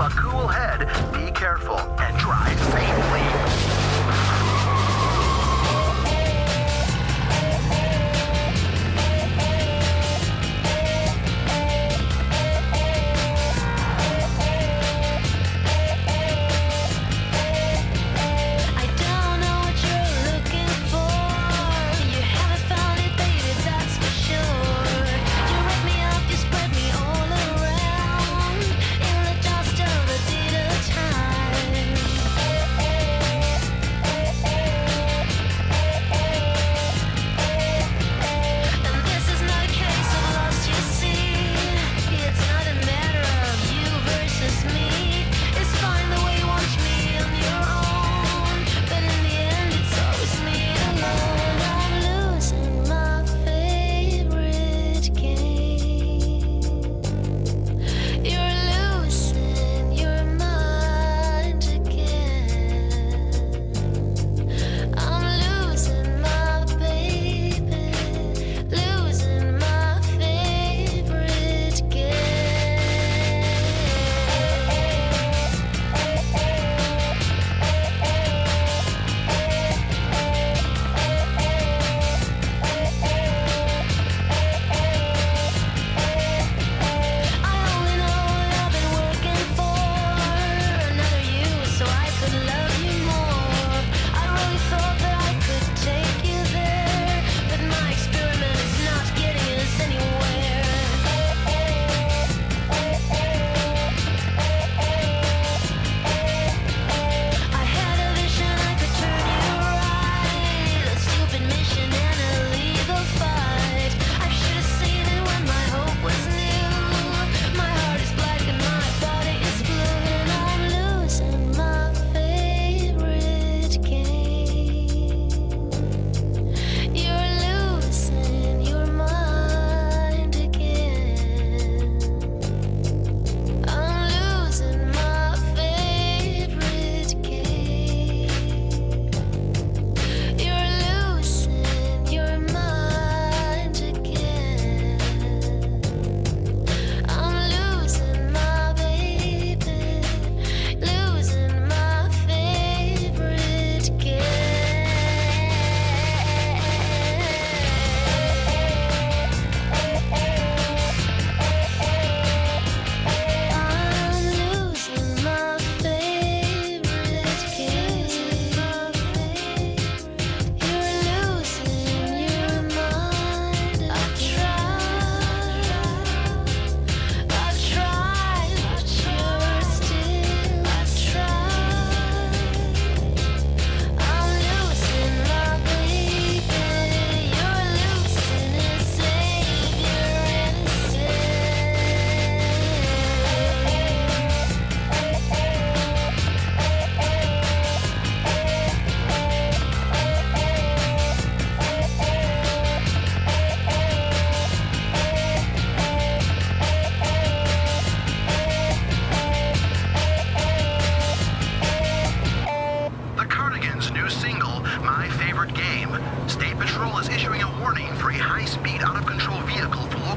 a cool head, be careful, and drive safely. single, My Favorite Game, State Patrol is issuing a warning for a high-speed, out-of-control vehicle for local...